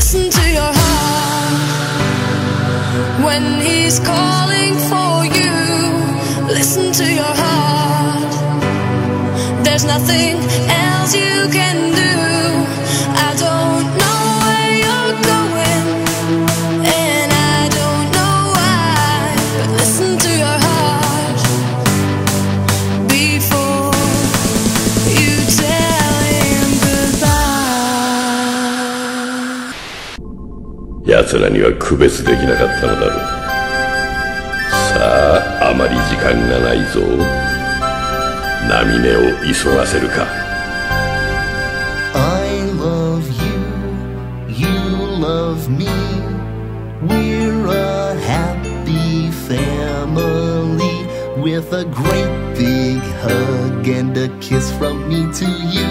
listen to your heart when he's calling for you. Listen to your heart. There's nothing else you can do. 奴らには区別できなかったのだろうさああまり時間がないぞ波目を急がせるか I love you, you love me. We're a happy family with a great big hug and a kiss from me to you.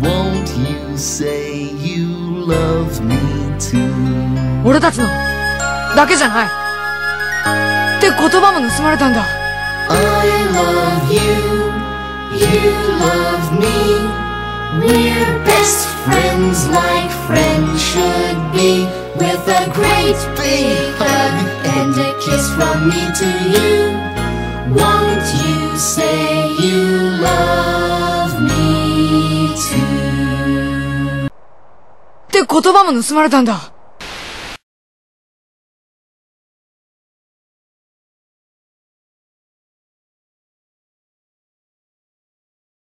Won't you say you love me? 俺たちのだけじゃないって言葉も盗まれたんだ I love you, you love me. We're best friends like friends should be. With a great big hug and a kiss from me to you. Won't you say 言葉も盗まれたんだ。